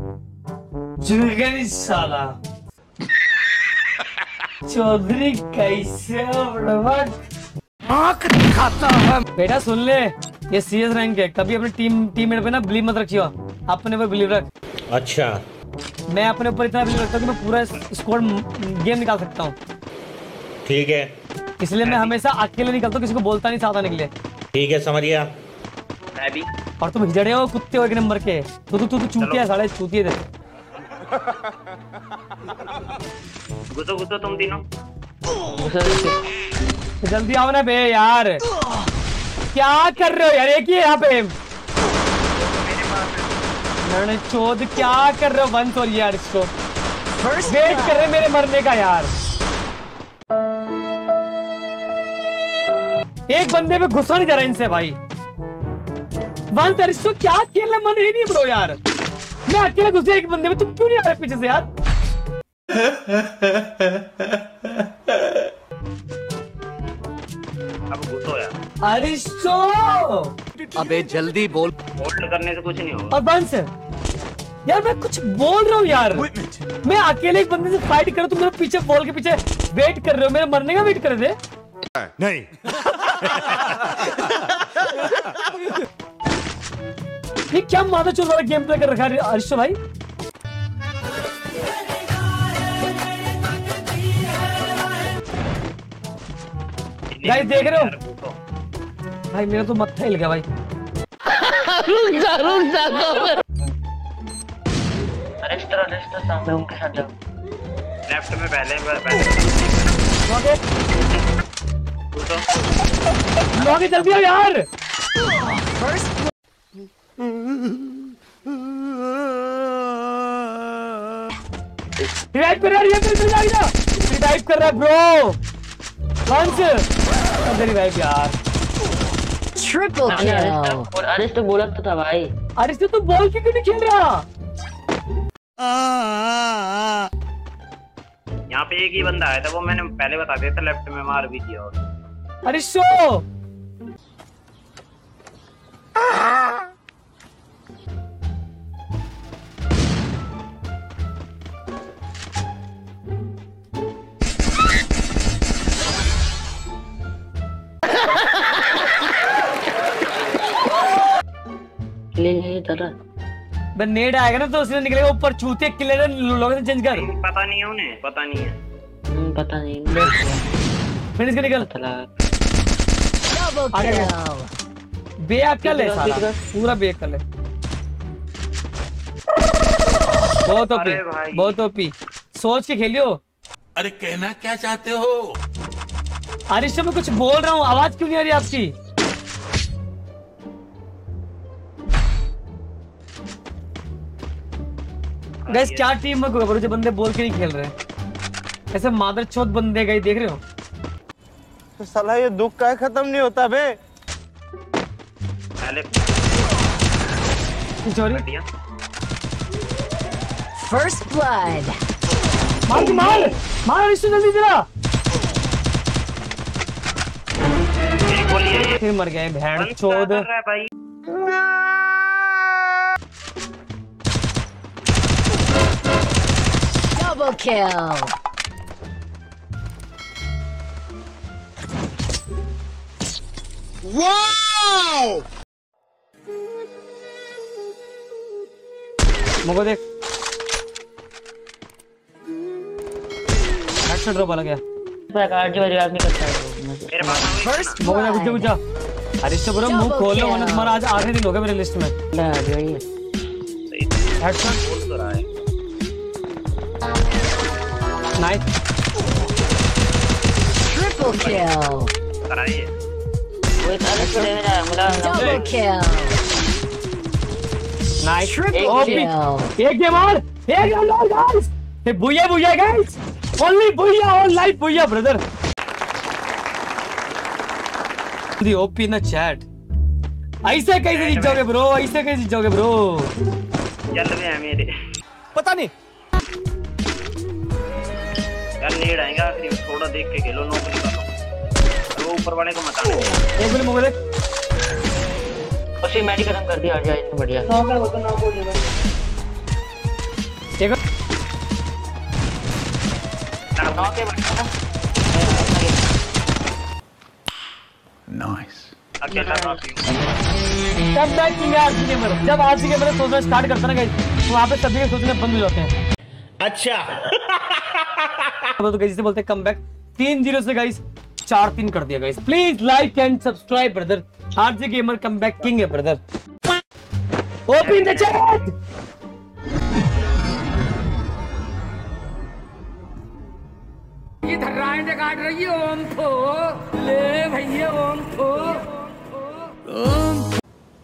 जुगन साला। चौधरी कैसे आँख दिखाता है। बेटा सुन ले ये सीएस रैंक है। कभी अपने टीम टीममेट पे ना बिलीव मत रखियो। अपने पे बिलीव रख। अच्छा। मैं अपने ऊपर इतना बिलीव रखता हूँ कि मैं पूरा स्कोर गेम निकाल सकता हूँ। ठीक है। इसलिए मैं हमेशा अकेले निकलता हूँ किसी को बोलता नहीं साथ निकले ठीक है समझ गया। मैं भी। और तुम हिजड़े हो कुत्ते हो एक नंबर के। तू तू तू तू चूतिया है, साले चूतिए थे घुसो घुसो तुम तीनों। जल्दी आओ ना बे यार। क्या कर रहे हो यार? एक ही है यहाँ पे। मैंने चोद क्या कर रहे हो? बंद हो यार इसको। वेट कर रहे मेरे मरने का यार। एक बंदे पे गुस्सा नहीं जा रहा इनसे भाई। वन यार इसको क्या खेलना मन ही नहीं ब्रो यार। मैं अकेले घुसे एक बंदे में तुम क्यों नहीं आ रहे पीछे से यार? अब घुसो यार। अरिस्टो अबे जल्दी बोल। होल्ड करने से कुछ नहीं होगा। और बंस यार मैं कुछ बोल रहा हूँ यार। मैं अकेले एक बंदे से फाइट कर रहा हूँ तुम मेरे पीछे बॉल के पीछे वेट कर रहे हो। मेरे मरने का वेट कर रहे थे। नहीं। ये क्या माता चोर वाला गेम प्ले कर रखा है अरिस्टो भाई? Guys, देख रहे हो? भाई मेरा तो मत्था हिल गया भाई। रेस्टर रेस्टर सामने उनके साथ जाओ। लेफ़्ट में पहले पहले। लॉगे जल्दी आओ यार। रिवाइव कर रहा है रिवाइव कर रहा है रिवाइव कर रहा है। ब्रो रिवाइव यार। Triple kill. अरे तो बोला तो था भाई। अरे इससे तो बॉल क्यों नहीं खेल रहा? यहाँ पे एक ही बंदा आया था वो मैंने पहले बता दिया था लेफ़्ट में मार भी दिया। और अरे ले ले तरह बे नेड आएगा ना तो उसने निकलेगा ऊपर चूते किले लोकेशन चेंज कर। पता नहीं है उन्हें पता नहीं है। हम्म, पता नहीं। फिनिश कर निकल। चला आगे। बेअक्ल है साला। पूरा बेअक्ल है बहुत ओपी बहुत ओपी। सोच के खेलियो। अरे कहना क्या चाहते हो? अरिश मैं कुछ बोल रहा हूँ आवाज़ क्यों नहीं आ रही आपकी? गैस क्या टीम में कोई जो बंदे बोल के नहीं खेल रहे? ऐसे मादर चौथ बंदे गए देख रहे हो? तो साला ये दुख का खत्म नहीं होता बे। दिया First blood. मार की मार! मार अरिश जल्दी जरा! एक गोली ये फिर मर गए भैंड बंद चौध है भाई। Double kill. मगो देख हेडशॉट ड्रॉप वाला गया प्रकार जो रिवाइव नहीं करता है। मेरे पास First मगो जा कुछ blood. कुछ अरे इससे बोलो मुँह खोल लो वरना तुम्हारा आज आखिरी दिन हो गया मेरे लिस्ट में रेडी है। हेडशॉट बोल तो रहा है nice Triple kill. Double kill. Nice Triple OP kill. एक गेम और एक गेम और गाइस ये booyah booyah guys only booyah on life booyah brother the OP in the chat ऐसे कैसे जीत जाओगे ब्रो ऐसे कैसे जीत जाओगे ब्रो जल में है मेरे। पता नहीं। यार नीड आएँगे आखिरी थोड़ा देख के खेलो नौकरी निकालो और वो ऊपर वाले को मत एक मिनट उसी मेडिकल कर दिया आ जाए इतना बढ़िया। नॉक है। नाइस अकेला नॉक है आरसी गेमर जब आरसी गेमर सोचना स्टार्ट करता ना गाइस तो वहाँ पे सभी के सोचने बंद हो जाते हैं। अच्छा। तो गाइस बोलते हैं कम बैक तीन ज़ीरो से गाइस चार तीन कर दिया guys please like and subscribe brother RC gamer come back king है ब्रदर ओपन द चैट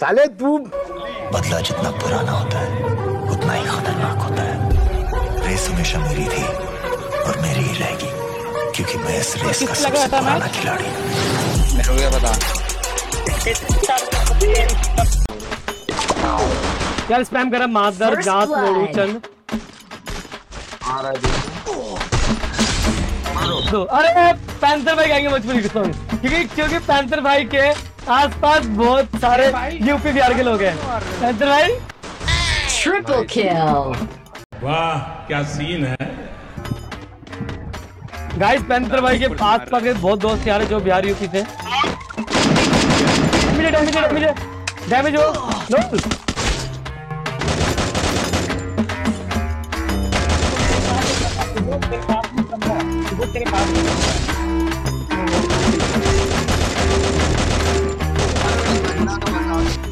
साले तू बदला जितना पुराना होता है उतना ही खतरनाक होता है। रेस हमेशा मेरी थी और मेरी ही रहेगी क्योंकि मैं इस रेस का सबसे पुराना खिलाड़ी हूँ। यार स्पैम करा मादर जात. मोड़ू तो अरे पैंथर भाई गाएँगे मजबूरी के सॉन्ग क्योंकि क्योंकि पैंथर भाई के आसपास बहुत सारे यूपी बिहार के लोग हैं। पैंथर भाई? Triple kill. वाह क्या सीन है? गाइस पैंथर भाई के पास पास बहुत दोस्त यार जो बिहारी यूपी थे मिले डैमेज मिले डैमेज हो।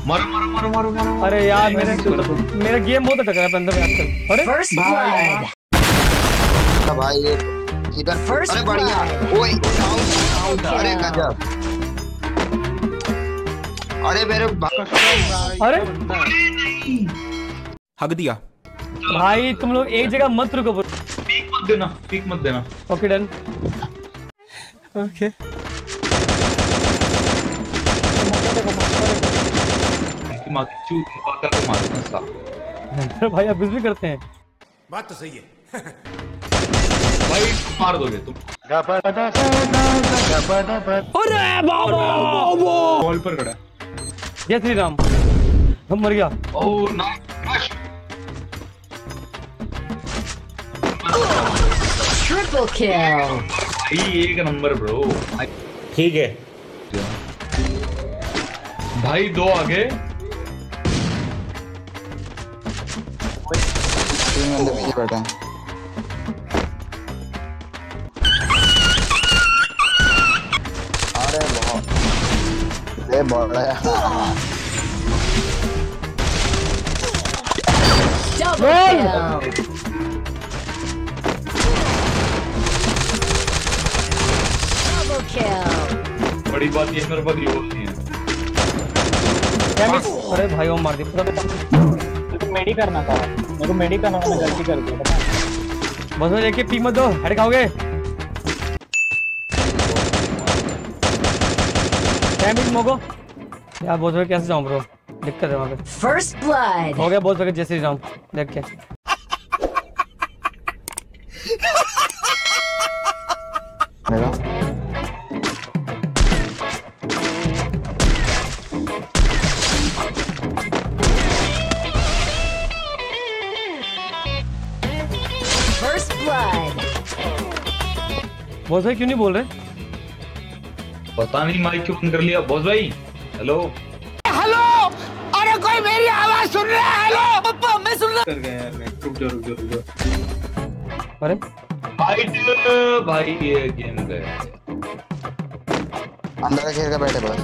लो अरे यार मेरे मेरा गेम बहुत अटक रहा है पैंथर भाई आजकल। अरे। First blood. भाई ये इधर। First अरे बढ़िया. ओए डाउन अरे गजब। अरे मेरे अरे। हक दिया। भाई तुम लोग एक जगह मत रुको पीक मत देना पीक मत देना। ओके डन भाई अब भी करते हैं। बात तो सही है। भाई मार दोगे तुम। बॉल पर खड़ा। जय श्री राम। हम मर गया। ओ ना Triple kill. भाई एक नंबर ब्रो ठीक है। भाई दो आगे। तीन बंदे पीछे बैठे हैं अरे बहुत ये बड़ा बात ये मेरे पास रिवॉल्व नहीं है अरे भाई वो मार दी। मेडी करना था। मेरे को मेडी करना मैंने गलती कर दी पता बस में देखिए पी मत दो हेड खाओगे? डैमेज मोगो। यार बोल रहे कैसे जाऊँ ब्रो दिक्कत है वहाँ पे। First blood. हो गया बोल सके जैसे ही जाऊँ। देख के। मेरा बोल रहे क्यों नहीं बोल रहे? पता नहीं माइक क्यों बंद कर लिया? बॉस भाई हेलो। हेलो अरे कोई मेरी आवाज़ सुन रहा है? हेलो पप्पा मैं सुन रहा कर गए यार रुक जाओ रुक जाओ रुक जाओ अरे? फाइट भाई ये गेम गए अंदर खेल का बैठे बस।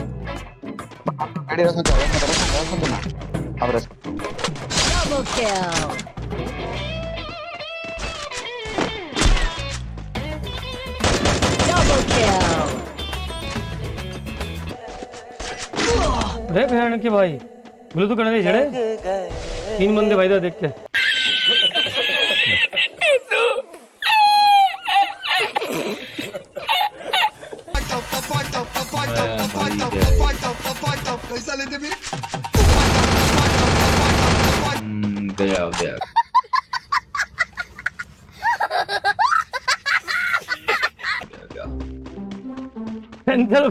गाड़ी रखो तो रखो रखो रखो ना अब रख Double kill. अरे भैया के भाई बोले तो करने दे जड़े। तीन बंदे भाई इधर देख के। हम्म,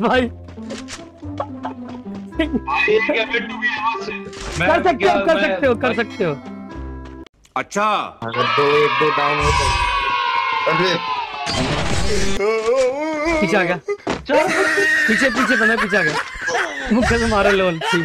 भाई। ये सकते हो कर सकते हो कर सकते हो। कर अगर सकते हो कर सकते हो अच्छा अरे। पीछे आ गया। पीछे पीछे बना पीछे आ गया। मुख्य से मारा लोन सी